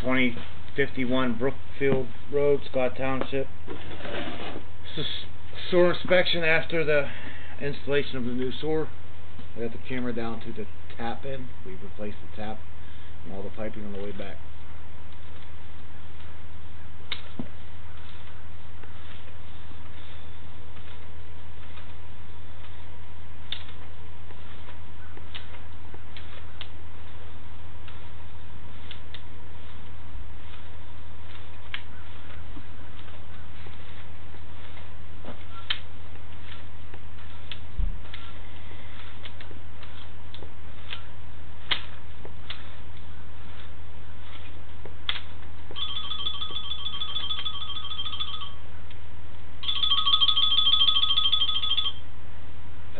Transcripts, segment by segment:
2051 Brookfield Road, Scott Township. Sewer inspection after the installation of the new sewer. I got the camera down to the tap end. We replaced the tap and all the piping on the way back.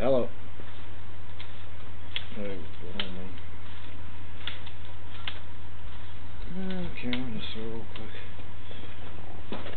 Hello. Okay, I'm going real quick.